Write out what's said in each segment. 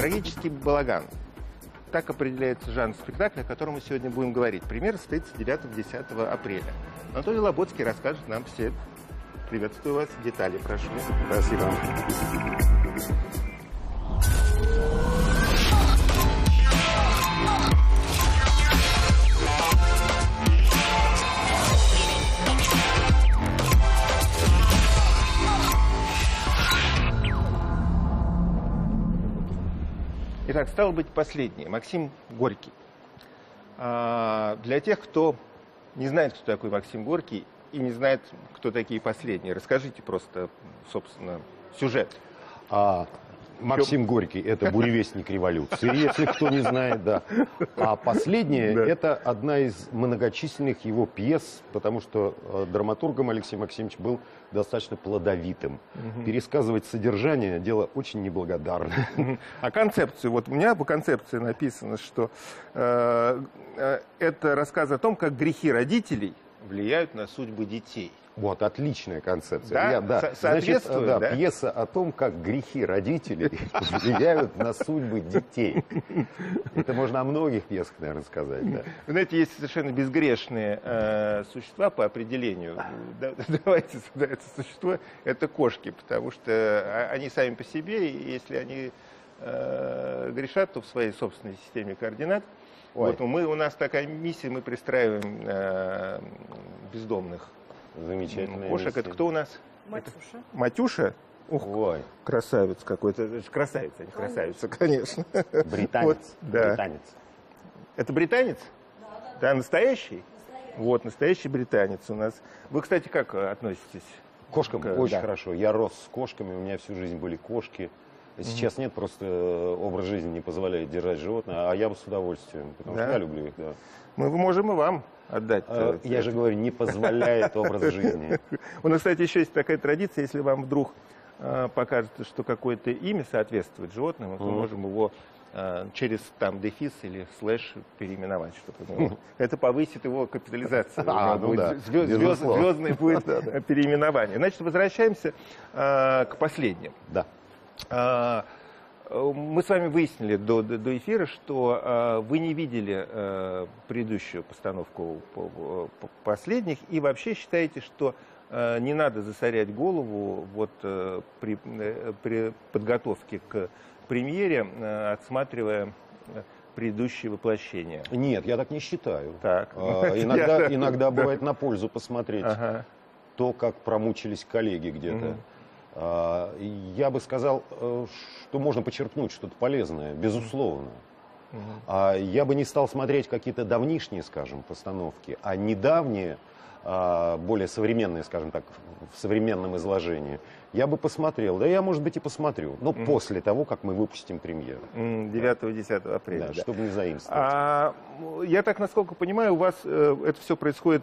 Трагический балаган. Так определяется жанр спектакля, о котором мы сегодня будем говорить. Премьера состоится 9-10 апреля. Анатолий Лоботский расскажет нам все. Приветствую вас. Детали прошу. Спасибо. Итак, стало быть последнее. Максим Горький. А, для тех, кто не знает, кто такой Максим Горький и не знает, кто такие последние, расскажите просто, собственно, сюжет. А, Максим Горький – это буревестник революции, если кто не знает, да. А последнее Да. – это одна из многочисленных его пьес, потому что э, драматургом Алексей Максимович был достаточно плодовитым. Пересказывать содержание – дело очень неблагодарное. А концепцию, вот у меня по концепции написано, что э, э, это рассказ о том, как грехи родителей влияют на судьбы детей. Вот, отличная концепция. Да? Я- да. Со- Значит, соответствует, да, да? пьеса о том, как грехи родителей влияют на судьбы детей. Это можно о многих пьесах, наверное, сказать. Да. Вы знаете, есть совершенно безгрешные э, существа по определению. Да- давайте сюда это существо, это кошки, потому что а- они сами по себе, и если они э, грешат, то в своей собственной системе координат. Ой. Вот мы, у нас такая миссия, мы пристраиваем э, бездомных Замечательная кошек. миссия. Это кто у нас? Матюша. Матюша? Ух, Ой, красавец какой-то. Это же Красавица, а не красавица, конечно. британец. Вот, да. британец. Это британец? Да, настоящий? Вот, настоящий британец у нас. Вы, кстати, как относитесь? Кошкам К- очень да. хорошо. Я рос с кошками, у меня всю жизнь были кошки. Сейчас нет, просто э, образ жизни не позволяет держать животное, а я бы с удовольствием, потому Да? что я люблю их, да. Мы можем и вам отдать. А, Я же говорю, не позволяет образ жизни. У нас, кстати, еще есть такая традиция, если вам вдруг покажется, что какое-то имя соответствует животному, то можем его через там дефис или слэш переименовать, ну, это повысит его капитализацию. А, ну будет да, звё- безусловно. звездное будет переименование. Значит, возвращаемся э, к последнему. Да. А, Мы с вами выяснили до, до- до эфира, что э, вы не видели э, предыдущую постановку по- по- последних и вообще считаете, что э, не надо засорять голову вот, э, при, э, при подготовке к премьере, э, отсматривая предыдущие воплощения. Нет, я так не считаю. Так. А, Иногда, иногда да. бывает на пользу посмотреть Ага. то, как промучились коллеги где-то. Мгм. А, Я бы сказал, э, что можно почерпнуть что-то полезное, безусловно. А я бы не стал смотреть какие-то давнишние, скажем, постановки, а недавние, более современные, скажем так, в современном изложении, я бы посмотрел. Да я, может быть, и посмотрю. Но Мгм. после того, как мы выпустим премьеру. М, 9-10 апреля. Да, да. Чтобы не заимствовать. А, я так, насколько понимаю, у вас э, это все происходит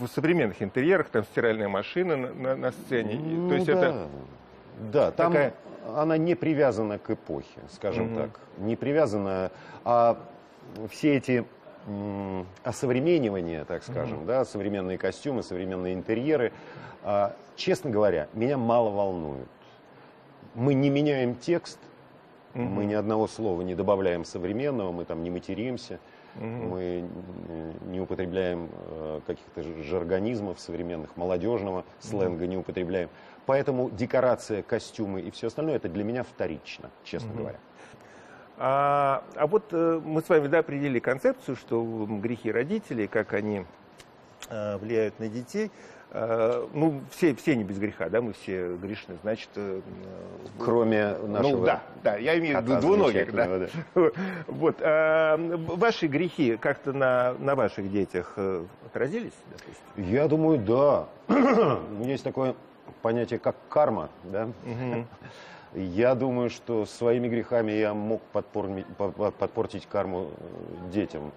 в, современных интерьерах, там стиральная машина на, на- на сцене. Ну То есть да. это Да, там такая- она не привязана к эпохе, скажем Мгм. так. Не привязана, а все эти м, осовременивания, так скажем, да, современные костюмы, современные интерьеры, а, честно говоря, меня мало волнуют. Мы не меняем текст, Мгм. мы ни одного слова не добавляем современного, мы там не материмся, Мгм. мы не употребляем э, каких-то жаргонизмов современных, молодежного сленга не употребляем. Поэтому декорация, костюмы и все остальное это для меня вторично, честно Мгм. говоря. А, а вот э, мы с вами да, определили концепцию, что грехи родителей, как они э, влияют на детей. Э, ну, все, все не без греха, да, мы все грешны, значит... Кроме нашего Ну да, да, я имею в виду двуногих, да. замечательного, Вот, а, ваши грехи как-то на, на ваших детях отразились, допустим? Я думаю, да. Есть такое понятие, как карма, да. Мгм. Я думаю, что своими грехами я мог подпорми- по- по- подпортить карму э, детям.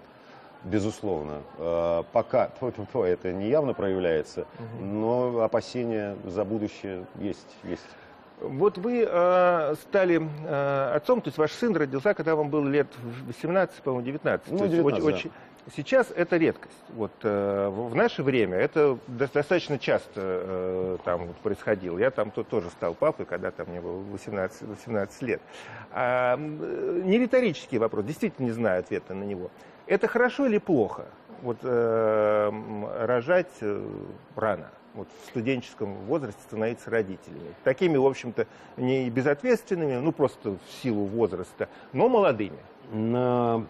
Безусловно. Э, Пока это не явно проявляется, но опасения за будущее есть. есть. Вот вы э, стали э, отцом, то есть ваш сын родился, когда вам было лет 18, по-моему, 19. Ну, То есть 19, очень, да. очень, Сейчас это редкость. Вот, э, в наше время это достаточно часто э, там вот, происходило. Я там то, тоже стал папой, когда там мне было 18, 18 лет. А, не риторический вопрос, действительно не знаю ответа на него. Это хорошо или плохо? Вот, э, рожать э, рано вот в студенческом возрасте становиться родителями. Такими, в общем-то, не безответственными, ну просто в силу возраста, но молодыми. На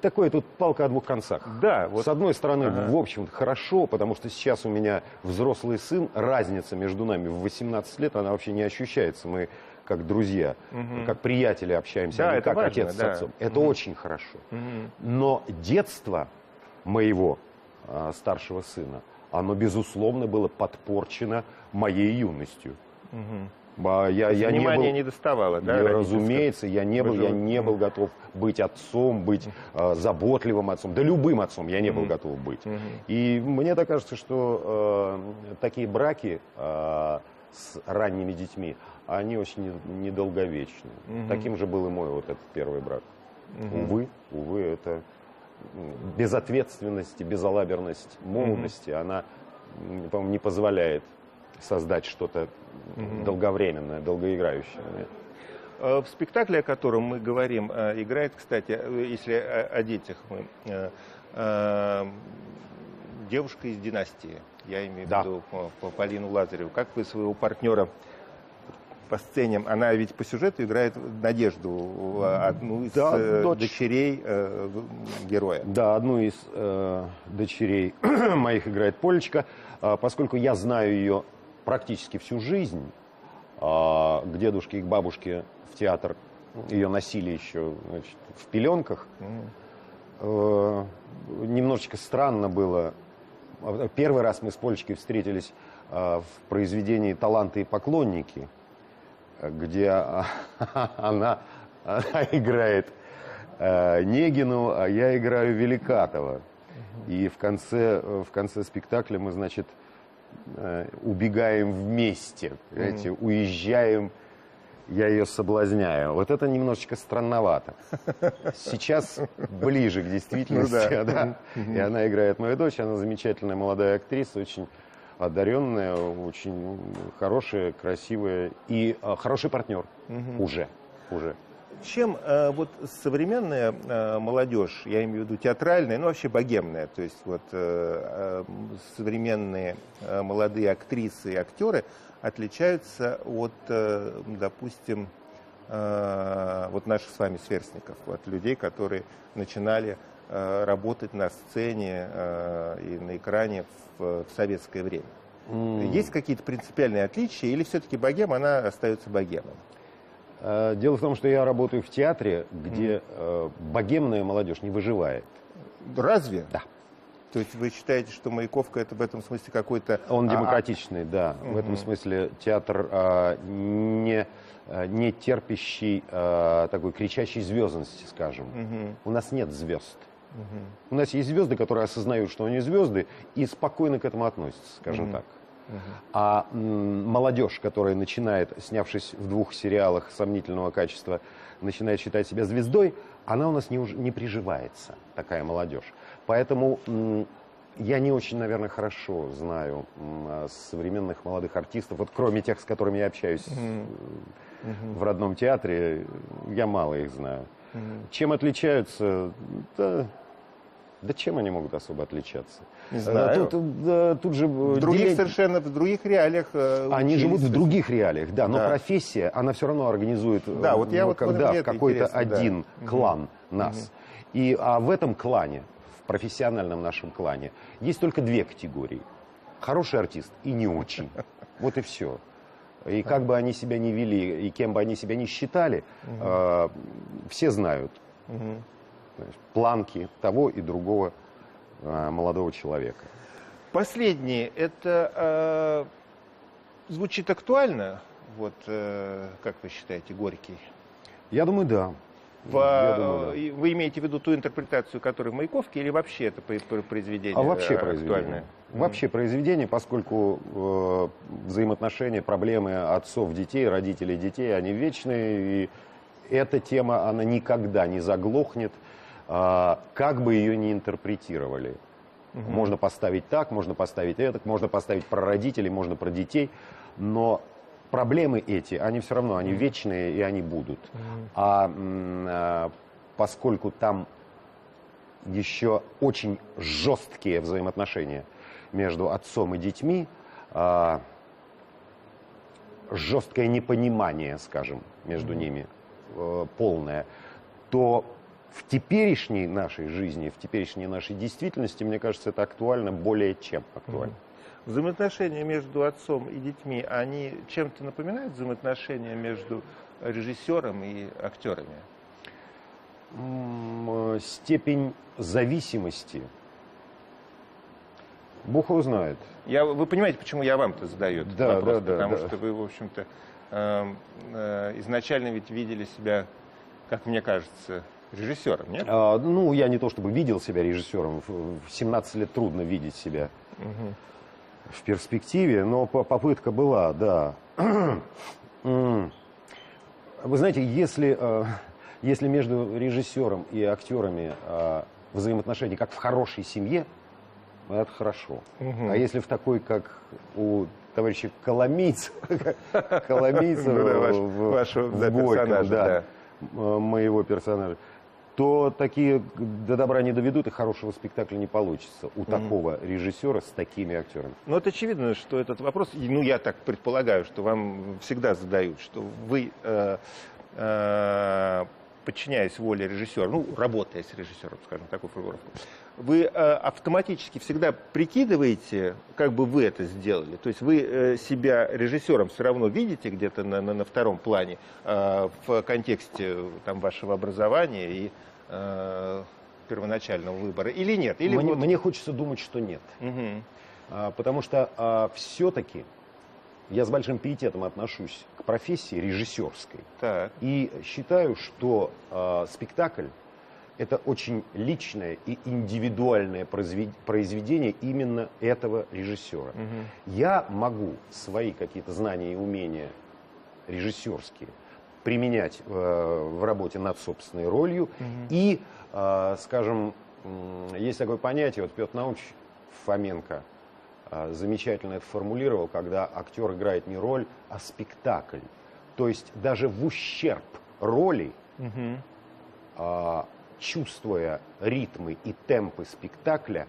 такое тут палка о двух концах. Да, вот. С одной стороны, ага. в общем-то, хорошо, потому что сейчас у меня взрослый сын, разница между нами в 18 лет, она вообще не ощущается. Мы как друзья, угу. как приятели общаемся, да, а не как важно, отец да. с отцом. Это угу. очень хорошо. Угу. Но детство моего а, старшего сына, оно, безусловно, было подпорчено моей юностью. Угу. Я, я внимание не, был, не доставало, да? Разумеется, я не, был, я не был готов быть отцом, быть э, заботливым отцом, да любым отцом я не был готов быть. И мне так кажется, что э, такие браки э, с ранними детьми, они очень недолговечны. Таким же был и мой вот этот первый брак. Увы, увы, это безответственность, безалаберность молодости, она, по-моему, не позволяет создать что-то угу. долговременное, долгоиграющее. Э, в спектакле, о котором мы говорим, э, играет, кстати, э, если о, детях мы, девушка из династии, я имею в виду Полину Лазареву. Как вы своего партнера по сцене, она ведь по сюжету играет Надежду, одну из да, дочь. дочерей э, героя. Да, одну из э, дочерей моих играет Полечка, поскольку я знаю ее практически всю жизнь а, к дедушке и к бабушке в театр ее носили еще значит, в пеленках. Mm. немножечко странно было. Первый раз мы с Полечкой встретились а, в произведении «Таланты и поклонники», где она, она играет а, Негину, а я играю Великатова. И в конце, в конце спектакля мы, значит, Э, убегаем вместе, понимаете, mm-hmm. уезжаем, я ее соблазняю. Вот это немножечко странновато. Сейчас ближе к действительности, ну, да. да. Mm-hmm. И она играет мою дочь, она замечательная молодая актриса, очень одаренная, очень хорошая, красивая и э, хороший партнер mm-hmm. уже, уже. Чем э, вот современная э, молодежь, я имею в виду театральная, ну вообще богемная, то есть вот э, э, современные э, молодые актрисы и актеры отличаются от, э, допустим, вот наших с вами сверстников, от людей, которые начинали работать на сцене и на экране в, в советское время. Mm. Есть какие-то принципиальные отличия или все-таки богема, она остается богемом? Э, дело в том, что я работаю в театре, где mm. богемная молодежь не выживает. Разве? Да. То есть вы считаете, что Маяковка это в этом смысле какой-то... Он а, демократичный, да. Угу. В этом смысле театр а, не, не терпящий а, такой кричащей звездности, скажем. Угу. У нас нет звезд. Угу. У нас есть звезды, которые осознают, что они звезды, и спокойно к этому относятся, скажем угу. так. А молодежь, которая начинает, снявшись в двух сериалах сомнительного качества, начинает считать себя звездой, она у нас не, уж, не приживается, такая молодежь. Поэтому я не очень, наверное, хорошо знаю современных молодых артистов, вот кроме тех, с которыми я общаюсь mm -hmm. в родном театре, я мало их знаю. Mm -hmm. Чем отличаются? Да, да чем они могут особо отличаться? Не знаю. Тут, да, тут же в других деление... совершенно в других реалиях. Э, они живут в других реалиях, да, но да. профессия, она все равно организует. Да, вот я ну, вот когда в какой-то один да. клан угу. нас. Угу. И а в этом клане, в профессиональном нашем клане, есть только две категории: хороший артист и не очень. Вот и все. И как бы они себя не вели, и кем бы они себя не считали, угу. э, все знают. Угу планки того и другого э, молодого человека. Последнее, это э, звучит актуально, вот, э, как вы считаете, Горький? Я думаю, да. В, Я думаю, да. Вы имеете в виду ту интерпретацию, которая в Маяковке, или вообще это произведение а вообще произведение. Вообще произведение, поскольку э, взаимоотношения, проблемы отцов детей, родителей детей, они вечные, и эта тема, она никогда не заглохнет. А, как бы ее ни интерпретировали. Угу. Можно поставить так, можно поставить это, можно поставить про родителей, можно про детей, но проблемы эти, они все равно, они вечные и они будут. Угу. А, поскольку там еще очень жесткие взаимоотношения между отцом и детьми, а, жесткое непонимание, скажем, между ними э, полное, то в теперешней нашей жизни, в теперешней нашей действительности, мне кажется, это актуально более чем актуально. Взаимоотношения между отцом и детьми, они чем-то напоминают взаимоотношения между режиссером и актерами? Э, степень зависимости Бог его знает. Я, вы понимаете, почему я вам-то задаю этот да, вопрос? Да, да, Потому да. что вы, в общем-то, э, э, изначально ведь видели себя, как мне кажется, режиссером, нет? А, ну, я не то чтобы видел себя режиссером. В 17 лет трудно видеть себя угу. в перспективе, но попытка была, да. Вы знаете, если, э, если между режиссером и актерами э, взаимоотношения как в хорошей семье, это хорошо. Угу. А если в такой, как у товарища Коломийцева, Коломийцева в Горьком, да, моего персонажа, то такие до добра не доведут, и хорошего спектакля не получится у mm-hmm. такого режиссера с такими актерами. Ну, это очевидно, что этот вопрос, ну, я так предполагаю, что вам всегда задают, что вы, э, э, подчиняясь воле режиссера, ну, работая с режиссером, скажем, такую формулировку, вы э, автоматически всегда прикидываете, как бы вы это сделали. То есть вы э, себя режиссером все равно видите где-то на, на, на втором плане э, в контексте там, вашего образования и э, первоначального выбора или нет? Или мне, вот... мне хочется думать, что нет. Угу. А, потому что а, все-таки я с большим пиететом отношусь к профессии режиссерской. Так. И считаю, что а, спектакль это очень личное и индивидуальное произведение именно этого режиссера. Угу. Я могу свои какие-то знания и умения режиссерские применять э, в работе над собственной ролью. Угу. И, э, скажем, есть такое понятие, вот Петр Наумович Фоменко э, замечательно это формулировал, когда актер играет не роль, а спектакль. То есть даже в ущерб роли угу чувствуя ритмы и темпы спектакля,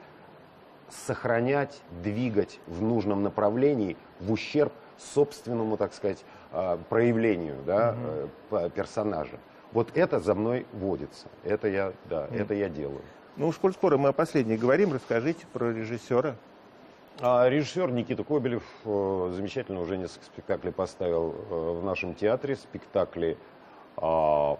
сохранять, двигать в нужном направлении в ущерб собственному, так сказать, проявлению да, угу. персонажа. Вот это за мной водится. Это я, да, угу. это я делаю. Ну, уж коль скоро мы о последней говорим, расскажите про режиссера. А режиссер Никита Кобелев э, замечательно уже несколько спектаклей поставил э, в нашем театре. Спектакли э, с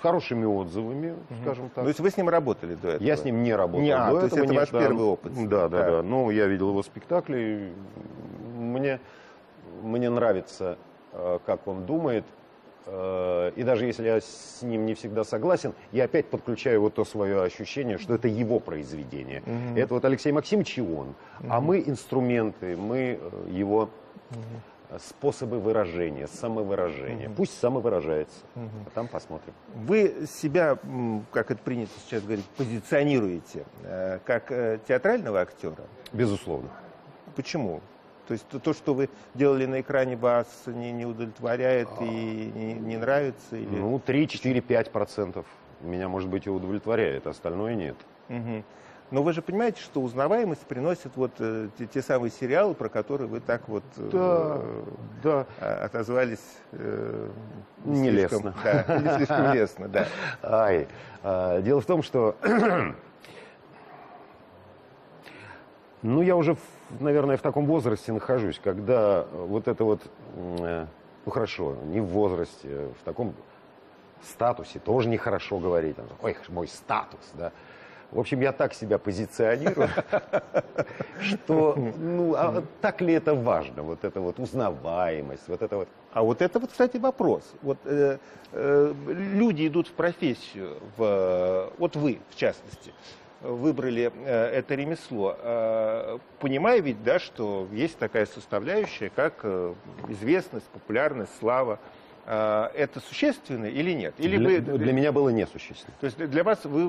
хорошими отзывами, угу. скажем так. То есть вы с ним работали до этого? Я с ним не работал. Не, а, до то этого, есть это ваш да, первый опыт? Да, да, да. Ну, я видел его спектакли. Мне, мне нравится, э, как он думает. Э, и даже если я с ним не всегда согласен, я опять подключаю вот то свое ощущение, что это его произведение. Угу. Это вот Алексей Максимович и он. Угу. А мы инструменты, мы э, его... Угу способы выражения, самовыражения. Угу. Пусть самовыражается, угу. а там посмотрим. Вы себя, как это принято сейчас говорить, позиционируете как театрального актера? Безусловно. Почему? То есть то, что вы делали на экране, вас не, не удовлетворяет и не, не нравится? Или... Ну, 3-4-5% меня, может быть, и удовлетворяет, остальное нет. Угу. Но вы же понимаете, что узнаваемость приносит вот э, те, те самые сериалы, про которые вы так вот э, да, э, да. отозвались э, не слишком, да, не слишком лестно, да. Ай, э, дело в том, что ну я уже, наверное, в таком возрасте нахожусь, когда вот это вот, э, ну хорошо, не в возрасте, в таком статусе тоже нехорошо говорить, ой, мой статус, да. В общем, я так себя позиционирую, что, ну, а так ли это важно, вот эта вот узнаваемость, вот это вот. А вот это вот, кстати, вопрос. Вот э, э, люди идут в профессию, в, вот вы, в частности, выбрали э, это ремесло, э, понимая ведь, да, что есть такая составляющая, как э, известность, популярность, слава. это существенно или нет? Или для, вы, для меня было несущественно. То есть для вас вы,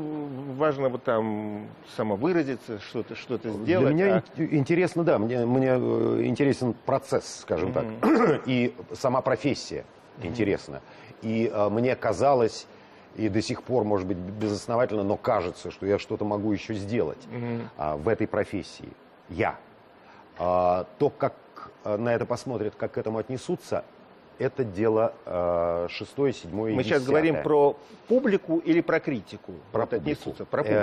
важно вот там самовыразиться, что-то что сделать? Для меня а... интересно, да, мне, мне интересен процесс, скажем mm-hmm. так, и сама профессия mm-hmm. интересна. И а, мне казалось, и до сих пор, может быть, безосновательно, но кажется, что я что-то могу еще сделать mm-hmm. а, в этой профессии. Я. А, то, как а, на это посмотрят, как к этому отнесутся, это дело э, шестое, седьмое Мы сейчас говорим про публику или про критику? Про вот отнесутся, про публику.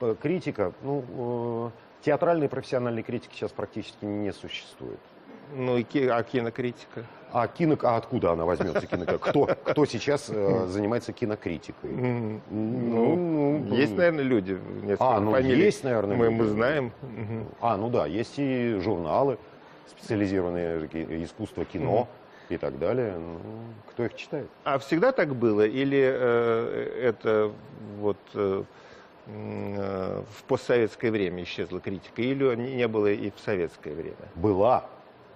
Э, критика, ну, э, театральной профессиональной критики сейчас практически не существует. Ну, и а кинокритика? А, кино, а откуда она возьмется, кинокритика? Кто, кто сейчас э, занимается кинокритикой? Ну, ну, есть, наверное, люди. А, ну, фамилий. есть, наверное, Мы, мы знаем. А, ну да, есть и журналы специализированные, искусство кино и так далее. Ну, кто их читает? А всегда так было? Или э, это вот э, э, в постсоветское время исчезла критика? Или не было и в советское время? Была.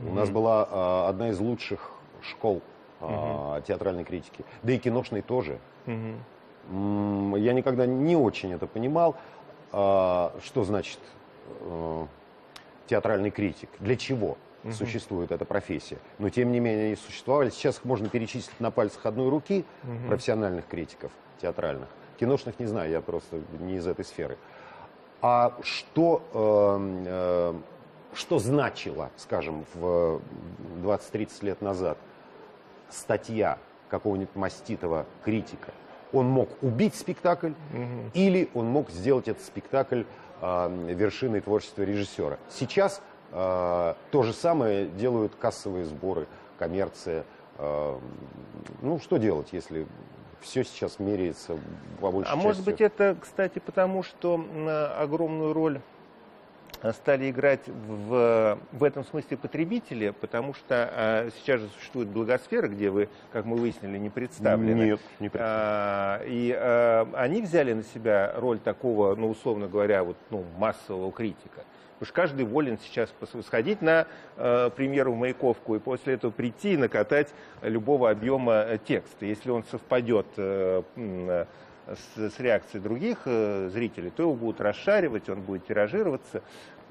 У нас была э, одна из лучших школ mm-hmm. театральной критики. Да и киношной тоже. Я никогда не очень это понимал. Э, что значит э, театральный критик? Для чего? угу. существует эта профессия. Но тем не менее они существовали. Сейчас их можно перечислить на пальцах одной руки угу. профессиональных критиков театральных. Киношных не знаю, я просто не из этой сферы. А что, э, э, что значило, скажем, в 20-30 лет назад статья какого-нибудь маститого критика? Он мог убить спектакль, угу. или он мог сделать этот спектакль э, вершиной творчества режиссера. Сейчас а, то же самое делают кассовые сборы, коммерция. А, ну, что делать, если все сейчас меряется по большей А частью. может быть это, кстати, потому что огромную роль стали играть в, в этом смысле потребители, потому что а, сейчас же существует благосфера, где вы, как мы выяснили, не представлены. Нет, не представлены. А, и а, они взяли на себя роль такого, ну, условно говоря, вот, ну, массового критика. Потому что каждый волен сейчас сходить на э, премьеру в Маяковку и после этого прийти и накатать любого объема э, текста. Если он совпадет э, э, с, с реакцией других э, зрителей, то его будут расшаривать, он будет тиражироваться.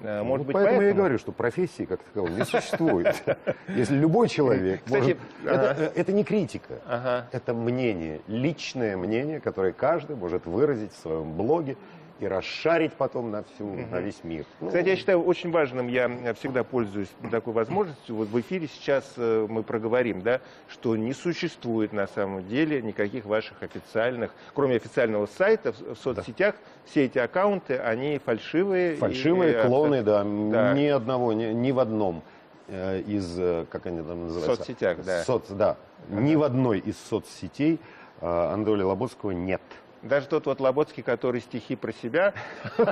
Э, может ну, быть, поэтому, поэтому я и говорю, что профессии как таковой не существует. Если любой человек может... Это не критика, это мнение, личное мнение, которое каждый может выразить в своем блоге и расшарить потом на всю, угу. на весь мир. Ну, Кстати, я считаю очень важным, я всегда пользуюсь такой возможностью, вот в эфире сейчас э, мы проговорим, да, что не существует на самом деле никаких ваших официальных, кроме официального сайта, в соцсетях, да. все эти аккаунты, они фальшивые. Фальшивые, и, клоны, да, да, ни одного, ни, ни в одном э, из, э, как они там называются? Соцсетях, да. Соц, да. Ага. Ни в одной из соцсетей Андрея Лоботского нет. Даже тот вот Лоботский, который стихи про себя не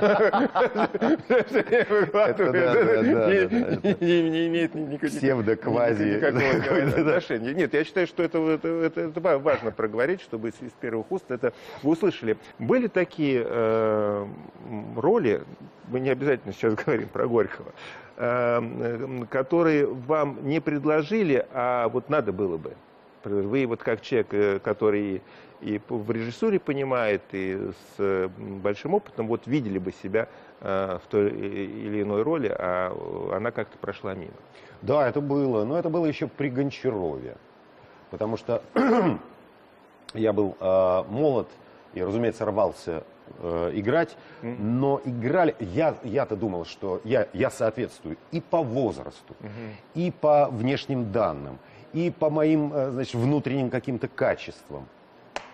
имеет никакого отношения. Нет, я считаю, что это важно проговорить, чтобы из первых уст это вы услышали. Были такие э, роли, мы не обязательно сейчас говорим про Горького, э, которые вам не предложили, а вот надо было бы. Вы вот как человек, э, который и в режиссуре понимает, и с большим опытом, вот видели бы себя э, в той или иной роли, а она как-то прошла мимо. Да, это было, но это было еще при Гончарове, потому что я был э, молод и, разумеется, рвался э, играть, mm -hmm. но играли, я, я-то думал, что я, я соответствую и по возрасту, mm -hmm. и по внешним данным, и по моим, э, значит, внутренним каким-то качествам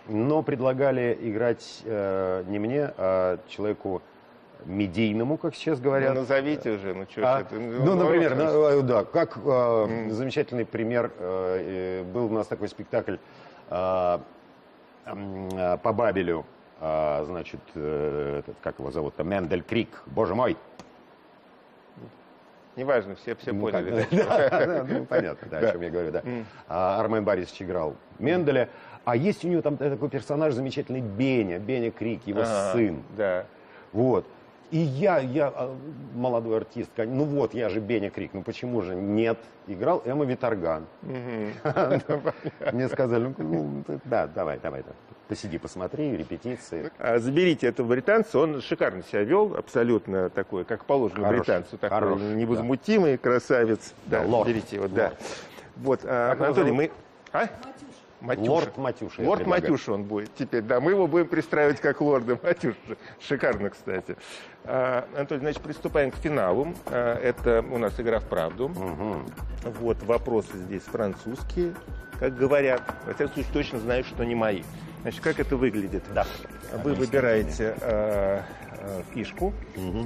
но предлагали играть э, не мне, а человеку медийному, как сейчас говорят. Ну, назовите уже, ну что а, это? Ну, ну например, ну, да, как э, mm. замечательный пример, э, э, был у нас такой спектакль э, э, по Бабелю, э, значит, э, этот, как его зовут-то, Мендель Крик, боже мой. Неважно, все, все ну, поняли. Да, да, да, ну, понятно, да, о чем я говорю, да. А, Армен Борисович играл Менделя. А есть у него там такой персонаж замечательный Беня, Беня Крик, его ага, сын. Да. Вот. И я, я а, молодой артист, ну вот, я же Беня Крик, ну почему же нет? Играл Эмма Виторган. Мне сказали, ну, ну, да, давай, давай, да. посиди, посмотри, репетиции. А Заберите этого британца, он шикарно себя вел, абсолютно такой, как положено британцу, такой невозмутимый красавец. Да, Да, лорд, берите его, да. Вот, а, Анатолий, мы... А? Матюша. Лорд Матюша. Лорд. Матюша он будет теперь, да. Мы его будем пристраивать как лорда Матюша. Шикарно, кстати. А, Анатолий, значит, приступаем к финалу. А, Это у нас игра в правду. Мгм. Вот, вопросы здесь французские, как говорят. Во всяком случае, точно знаю, что не мои. Значит, как это выглядит? Да. Вы выбираете э, э, фишку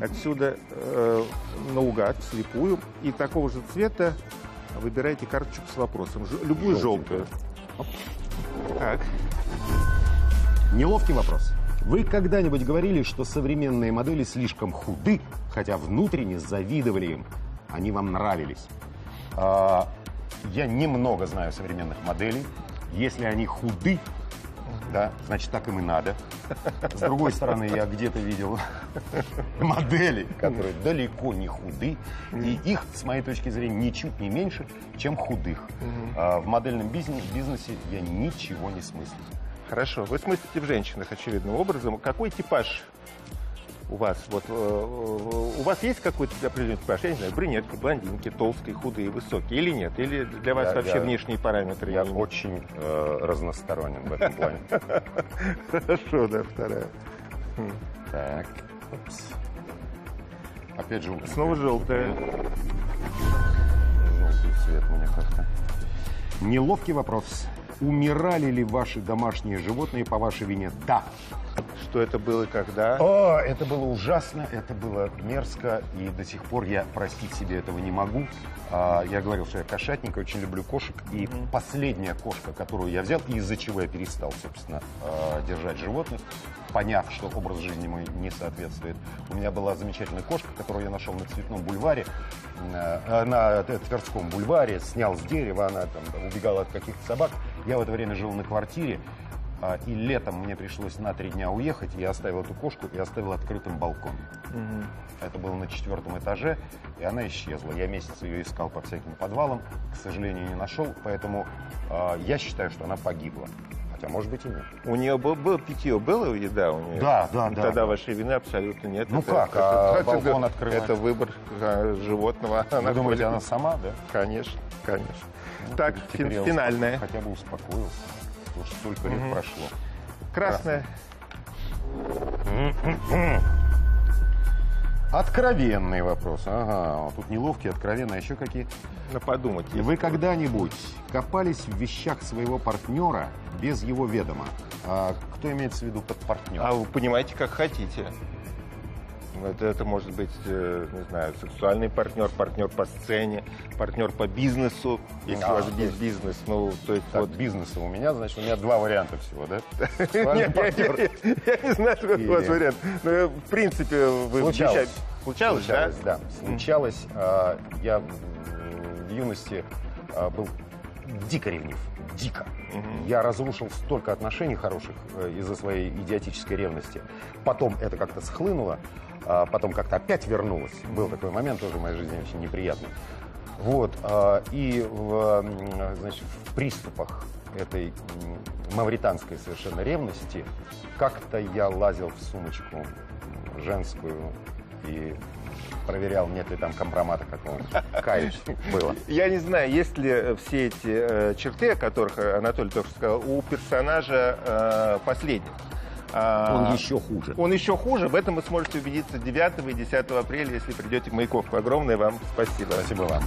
отсюда э, наугад, слепую, и такого же цвета выбираете карточку с вопросом. Ж- любую Желтенькую. желтую. Так. Неловкий вопрос. Вы когда-нибудь говорили, что современные модели слишком худы, хотя внутренне завидовали им? Они вам нравились? А, я немного знаю современных моделей. Если они худы, да, значит так им и надо. С другой стороны, я где-то видел модели, которые далеко не худы, и их, с моей точки зрения, ничуть не меньше, чем худых. А, в модельном бизнесе, бизнесе я ничего не смыслю. Хорошо. Вы смыслите в женщинах очевидным образом. Какой типаж у вас? Вот, э, э, у вас есть какой-то определенный типаж? Я не знаю, брюнетки, блондинки, толстые, худые, высокие или нет? Или для вас Я- вообще я- внешние параметры? Я очень э, разносторонен в этом плане. Хорошо, да, вторая. Так. Упс. Опять желтый. Снова желтая. Желтый цвет мне как-то. Неловкий вопрос. Умирали ли ваши домашние животные по вашей вине? Да. Что это было когда? О, это было ужасно, это было мерзко, и до сих пор я простить себе этого не могу. А, я говорил, что я кошатник, очень люблю кошек, и последняя кошка, которую я взял, и из-за чего я перестал, собственно, а, держать животных, поняв, что образ жизни мой не соответствует. У меня была замечательная кошка, которую я нашел на Цветном бульваре, э, на Тверском бульваре, снял с дерева, она там убегала от каких-то собак. Я в это время жил на квартире, а, И летом мне пришлось на три дня уехать. Я оставил эту кошку и оставил открытым балкон. Это было на четвертом этаже, и она исчезла. Я месяц ее искал по всяким подвалам, к сожалению, не нашел, поэтому а, я считаю, что она погибла. Хотя, может быть, и нет. У нее был, был питье, было еда у нее? Да, да, да, Тогда да. вашей вины абсолютно нет. Ну как, а балкон открывать? Это выбор а, животного. Вы Она думаете, ходит. она сама, да? Конечно, конечно. Ну, так, финальная. Хотя бы успокоился. Потому что столько лет прошло. Красная. Откровенный вопрос. Ага, тут неловкие, откровенные, а еще какие? Ну, подумать. Вы когда-нибудь копались в вещах своего партнера без его ведома? А кто имеется в виду под партнер? А вы понимаете, как хотите. Это, это может быть, э, не знаю, сексуальный партнер, партнер по сцене, партнер по бизнесу, если А, у вас есть- бизнес. Ну, то есть Так, вот бизнеса у меня, значит, у меня два варианта всего, да? Нет, партнер. я- не знаю, какой у вас вариант. Но, э, в принципе, вы Случалось. Случалось, да? да? Случалось. А, Я в юности а, был дико ревнив. Дико. Я разрушил столько отношений хороших э, из-за своей идиотической ревности. Потом это как-то схлынуло, а потом как-то опять вернулось. Был такой момент тоже в моей жизни очень неприятный. Вот. а, И в, значит, в приступах этой мавританской совершенно ревности как-то я лазил в сумочку женскую и проверял, нет ли там компромата какого-то. Каюсь, было. Я не знаю, есть ли э, все эти э, черты, о которых э, Анатолий только что сказал, у персонажа э, последних. А, Он еще хуже. Он еще хуже. В этом вы сможете убедиться 9 и 10 апреля, если придете к Маяковку. Огромное вам спасибо. Спасибо вам.